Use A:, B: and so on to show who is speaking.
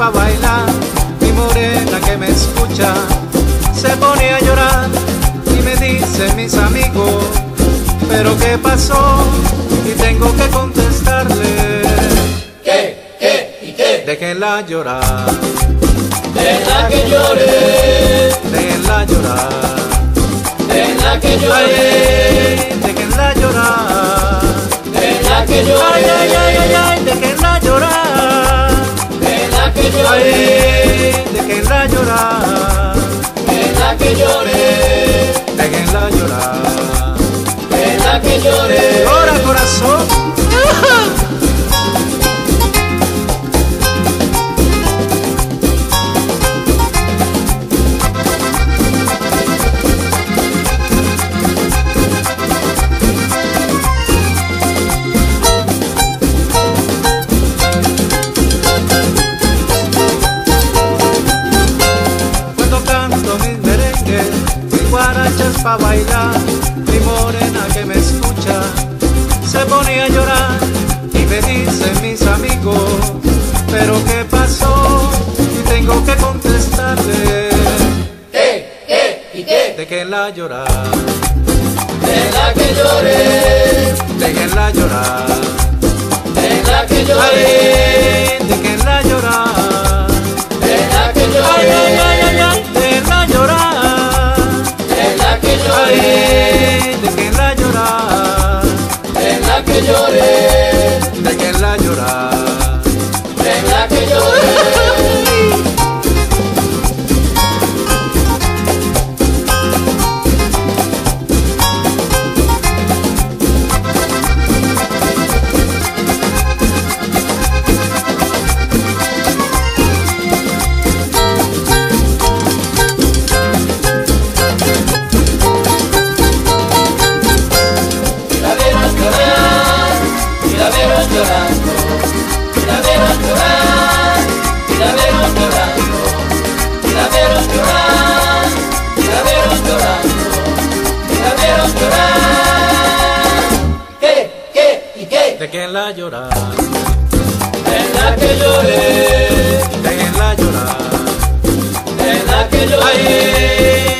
A: pa' bailar. Mi morena que me escucha se pone a llorar y me dice mis amigos, pero ¿qué pasó? Y tengo que contestarle.
B: ¿Qué? ¿Qué? ¿Y qué?
A: Déjenla llorar,
B: Deja que llore,
A: déjenla llorar.
B: deja que llore,
A: déjenla llorar.
B: deja que llore,
A: away. Pa' bailar, mi morena que me escucha se pone a llorar y me dicen mis amigos, pero ¿qué pasó? Y tengo que contestarle,
B: ¿Qué? ¿Qué? ¿Y qué?
A: déjenla llorar,
B: Deja que llore,
A: déjenla llorar,
B: deja que llore, y la verás llorando, y la verás llorar, y la verás llorando, y la verás llorar, y la verás llorando, y la verás llorar. ¿Qué? ¿Qué? ¿Y qué?
A: Déjenla llorar.
B: Deja que llore,
A: Déjenla llorar.
B: deja que llore,
A: Ay,